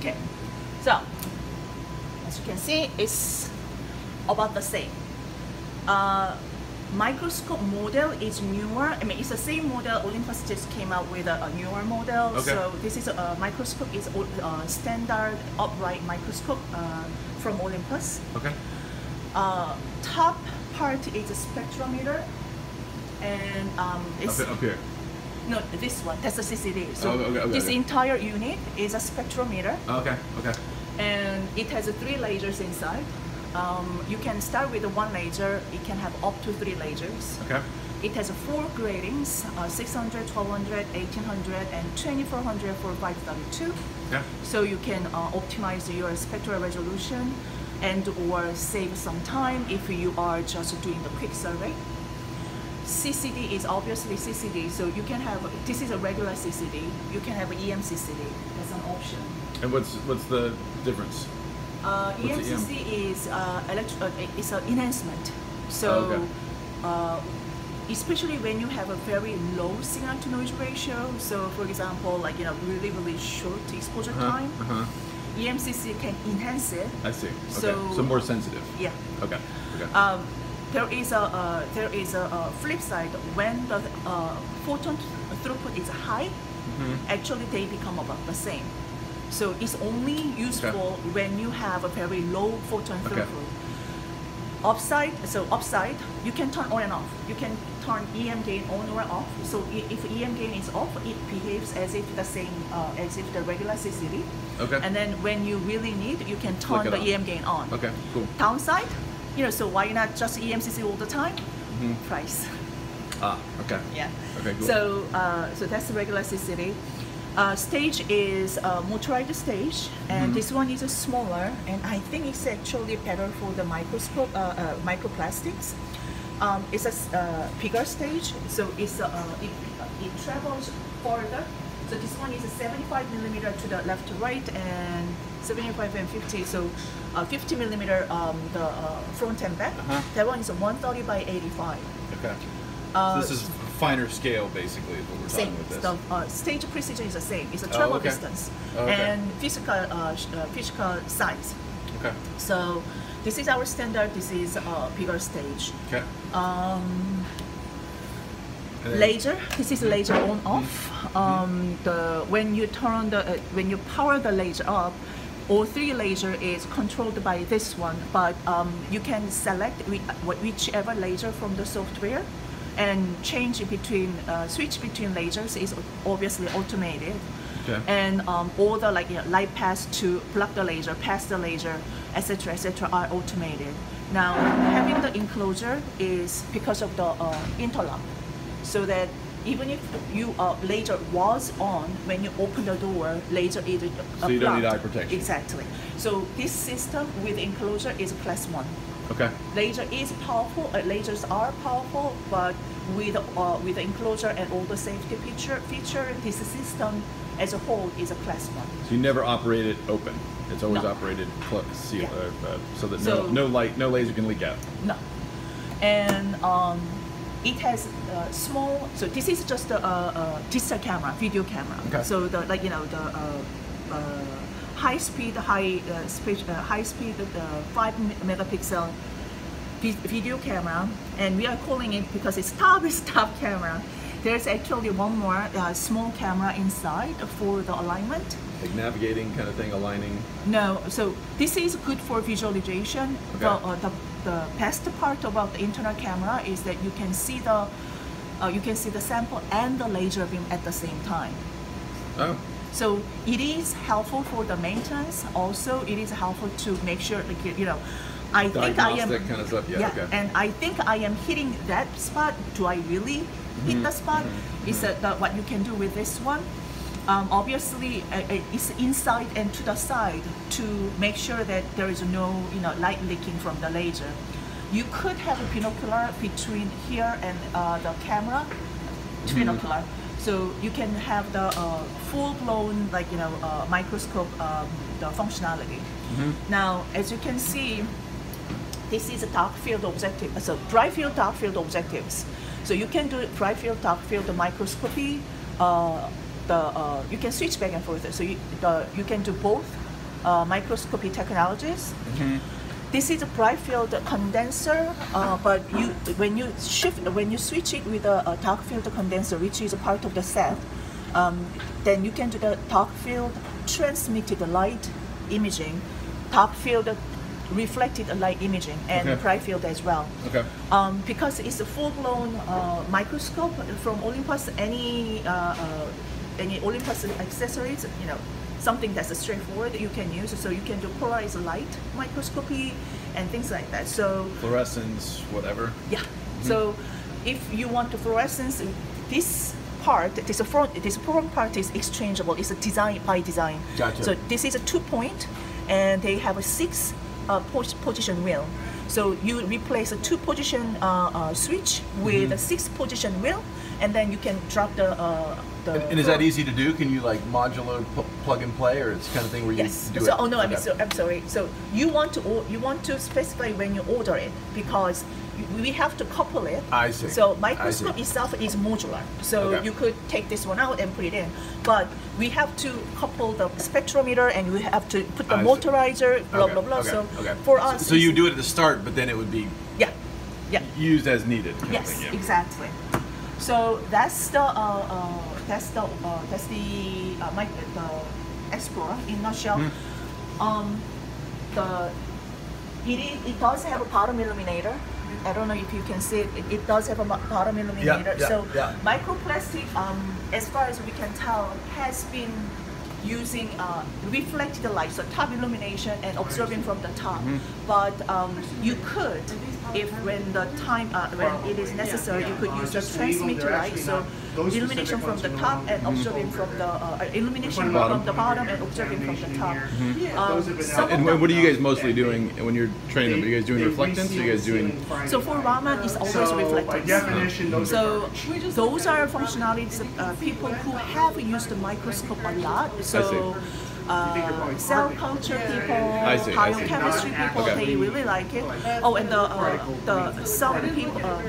Okay, so as you can see, it's about the same. Uh, microscope model is newer. I mean, it's the same model. Olympus just came out with a, a newer model. Okay. So this is a, microscope is a uh, standard upright microscope uh, from Olympus. Okay. Uh, top part is a spectrometer, and um, it's Up, up here. No this one. That's a CCD. So Oh, okay, okay, this okay. entire unit is a spectrometer Okay. Okay. and it has three lasers inside. Um, you can start with one laser, it can have up to three lasers. Okay. It has four gratings uh, 600, 1200, 1800, and 2400 for 532. Yeah. So you can uh, optimize your spectral resolution and or save some time if you are just doing the quick survey. CCD is obviously CCD, so you can have, this is a regular CCD, you can have an EMCCD as an option. And what's what's the difference? Uh, What's EMCC is uh, elect- uh, it's an enhancement. So, Oh, okay. uh, especially when you have a very low signal to noise ratio. So, for example, like you know, really really short exposure Uh-huh. time, Uh-huh. EMCC can enhance it. I see. Okay. So- So, more sensitive. Yeah. Okay. Okay. Um, there is a uh, there is a, uh flip side when the uh, photon throughput is high. Mhm. Actually, they become about the same. So it's only useful when you have a very low photon Okay. throughput. Upside, so upside, you can turn on and off. You can turn EM gain on or off. So if EM gain is off, it behaves as if the same uh, as if the regular CCD. Okay. And then when you really need, you can turn the on. EM gain on. Okay. Cool. Downside, you know, so why not just EMCC all the time? Mhm. Price. Ah. Okay. Yeah. Okay. Cool. So, uh, so that's the regular CCD. Uh, stage is a motorized stage, and Mhm. this one is a smaller, and I think it's actually better for the microscope, uh, uh, microplastics. Um, it's a uh, bigger stage, so it's uh, uh, it, it travels further. So this one is a 75 millimeter to the left to right, and 75 and 50. So uh, 50 millimeter um, the uh, front and back. Uh-huh. That one is a 130 by 85. okay. Uh, so this is finer scale, basically, is what we're same. talking with this. The uh, stage precision is the same. It's a Oh, travel okay. distance Oh, okay. and physical uh, sh- uh, physical size. Okay. So this is our standard. This is a uh, bigger stage. Okay. Um, laser. This is laser on off. Um, the when you turn the uh, when you power the laser up, all three laser is controlled by this one. But um, you can select whichever laser from the software, and change between uh, switch between lasers is obviously automated. Okay. And um, all the like you know, light pass to block the laser, pass the laser, etc., etc., are automated. Now having the enclosure is because of the uh, interlock, so that even if you uh, laser was on when you open the door, laser is uh, So you don't need eye protection. Exactly. So this system with enclosure is class one Okay. laser is powerful. Uh, lasers are powerful, but with uh, with the enclosure and all the safety feature feature, this system as a whole is a class one. So you never operate it open. It's always No. operated cl- seal, Yeah. uh, uh, so that So- no, no light, no laser can leak out. No, and um, it has uh, small. So this is just a, a, a digital camera, video camera. Okay. So the like you know the. Uh, uh, high speed, high uh, speed, uh, high speed, uh, five megapixel video camera, and we are calling it because it's top is top camera. There's actually one more uh, small camera inside for the alignment. Like navigating kind of thing, aligning. No, so this is good for visualization. The, Okay. uh, the, the best part about the internal camera is that you can see the uh, you can see the sample and the laser beam at the same time. Oh. So it is helpful for the maintenance. Also, it is helpful to make sure, like you- know, I think I am. Kind of stuff. Yeah. okay. and I think I am hitting that spot. Do I really hit Mm-hmm. the spot? Is that the, what you can do with this one? Um, obviously, uh, uh, it's inside and to the side to make sure that there is no, you know, light leaking from the laser. You could have a binocular between here and uh, the camera, Mm-hmm. binocular. So you can have the uh, full-blown, like you know, uh, microscope, um, the functionality. Mm-hmm. Now, as you can see, this is a dark field objective, so dry field, dark field objectives. So you can do dry field, dark field microscopy. The uh, you can switch back and forth. So you, the, you can do both uh, microscopy technologies. This is a bright field condenser, uh, but you when you shift when you switch it with a, a dark field condenser, which is a part of the set, um, then you can do the dark field transmitted light imaging, dark field reflected light imaging, and Okay. bright field as well. Okay. Um, because it's a full-blown uh, microscope from Olympus, any uh, uh, any Olympus accessories, you know, something that's a straightforward that you can use. So you can do polarized light microscopy and things like that. So Fluorescence, whatever. yeah. So if you want the fluorescence, this part, this front, this front part is exchangeable. It's a design by design. Gotcha. So this is a two point, and they have a six uh, pos- position wheel. So you replace a two position uh, uh, switch with a six position wheel, and then you can drop the. Uh, the And, and is that easy to do? Can you like modular plug and play, or it's kind of thing where you Yes. do So, it? oh no, I mean, so, I'm sorry. So you want to you want to specify when you order it because we have to couple it. I see. So microscope see. itself is modular. So Okay. you could take this one out and put it in, but we have to couple the spectrometer and we have to put the I see. motorizer. Blah Okay, blah blah. okay, So okay. for us, so you do it at the start, but then it would be Yeah. Yeah. Used as needed. Yes, thing, yeah. exactly. So that's the uh, uh, that's the uh, that's the uh, my, the XploRA in nutshell. Mm-hmm. Um, the it, is, it does have a bottom illuminator. I don't know if you can see it. It, it does have a bottom illuminator. yeah, so yeah. microplastic, um, as far as we can tell, has been using uh, reflected light, so top illumination and observing from the top. Mm-hmm. But um, you could, if when the time uh, when it is necessary, you could use the Just leave them. transmitter They're light, actually so illumination from the top and observing from the uh, illumination Bottom. from the bottom and observing from the top. Um, Those have been some out- of And what, what are you guys mostly doing when you're training them? Are you guys doing They reflectance? Are you guys doing? So for night. Raman, it's always So by reflectance. definition, those So those are functionalities uh, people who have used the microscope a lot. So uh, cell culture people, see, biochemistry people, Okay. they really like it. Oh, and the uh, the some people, uh,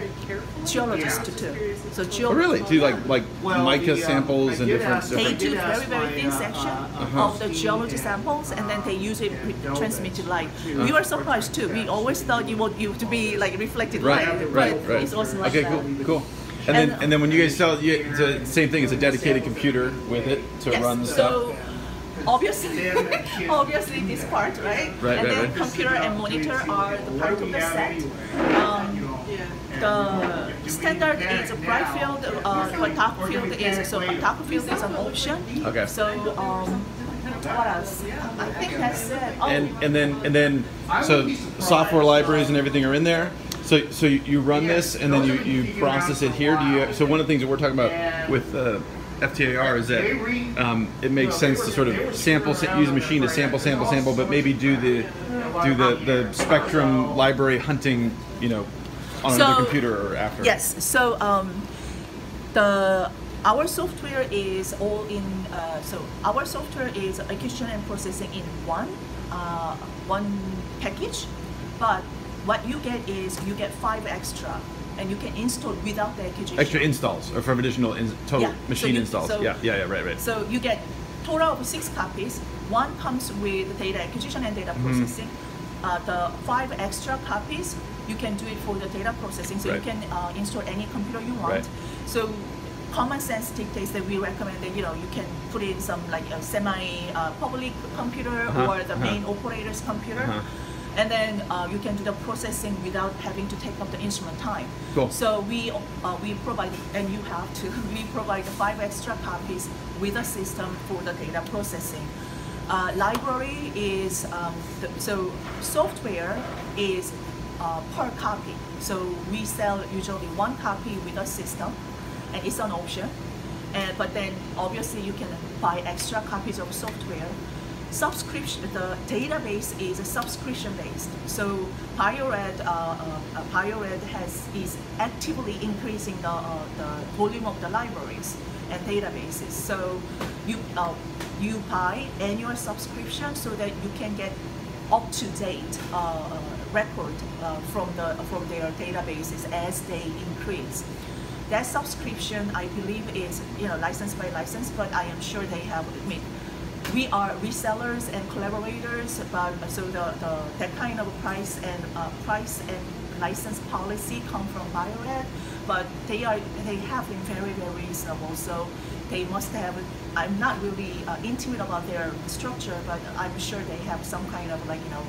geologists too. So Oh, geologists. really? Do you like like Well, mica uh, samples I and did different They do very very thin uh, section uh, of the geology samples, and then they use it with know transmitted this. light. We were surprised too. We always thought you would you to be like reflected Right, light, right, but right. it's also like Okay, that. cool, cool. And then And- and then when you guys sell, you, it's the same thing. It's a dedicated computer with it to Yes. run the stuff. So obviously, obviously this part, right? Right, and right, then right. computer and monitor are the part of the set. Um, the standard is a bright field, uh, but dark field is so dark field is an option. Okay. So um, what else? I think that's it. Oh, and and then and then so software libraries and everything are in there. So so you, you run this and then you, you process it here. Do you? So one of the things that we're talking about with uh, FTIR is that um, it makes sense to sort of sample use a machine to sample sample sample, but maybe do the do the the spectrum library hunting, you know, on So- another computer or after. Yes. So um, the our software is all in. Uh, so our software is acquisition and processing in one uh, one package, but what you get is you get five extra, and you can install without the acquisition. Extra installs or from additional in, total Yeah, so machine you- installs. so- yeah, yeah, yeah, right, right. So you get total of six copies. One comes with data acquisition and data Mm-hmm. processing. Uh, the five extra copies, you can do it for the data processing. So Right. you can uh, install any computer you want. Right. So common sense dictates that we recommend that you know you can put in some like a semi uh, public computer Uh-huh, or the uh-huh. main operator's computer. Uh-huh. And then uh, you can do the processing without having to take up the instrument time. Cool. So we uh, we provide, and you have to, we provide five extra copies with a system for the data processing. Uh, library is um, the, so software is uh, per copy. So we sell usually one copy with a system, and it's an option. And but then obviously you can buy extra copies of software. Subscription, the database is a subscription based. So Bio-Rad, uh, uh, uh, has is actively increasing the uh, the volume of the libraries and databases. So you uh, you buy annual subscription so that you can get up to date uh, uh, record uh, from the from their databases as they increase. That subscription, I believe, is you know license by license, but I am sure they have. I mean, we are resellers and collaborators, but uh, so the, the that kind of price and uh, price and license policy come from Bio-Rad, but they are they have been very very reasonable. So they must have. I'm not really uh, intimate about their structure, but I'm sure they have some kind of like you know.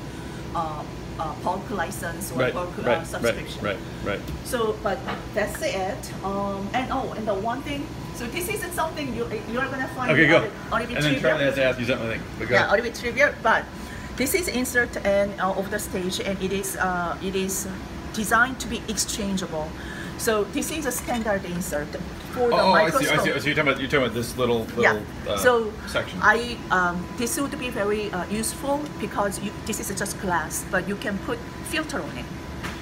Uh, uh, bulk license or Right, bulk uh, right, right, subscription. right, right. So, but that's it. Um, and oh, and the one thing. So this isn't something you you're gonna find. Okay, go. on the And then. Charlie has to ask you something. But go Yeah, a little bit trivia, but this is insert and uh, of the stage, and it is uh, it is designed to be exchangeable. So this is a standard insert for the Oh, oh, I see. I see. So you're talking about you're talking about this little little Yeah. uh, so section. I um, this would be very uh, useful because you, this is just glass, but you can put filter on it.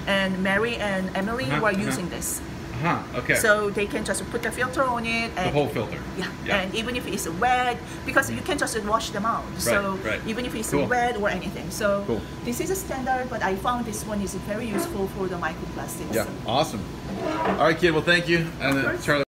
And Mary and Emily Uh-huh, were uh-huh. using this, huh. Okay. so they can just put the filter on it the and whole filter. yeah. Yeah. and even if it's wet, because you can just wash them out. So right. even if it's Cool. wet or anything. So Cool. this is a standard, but I found this one is very useful for the microplastics. Yeah. Awesome. All right, kid. Well, thank you. And uh, course. Charlie.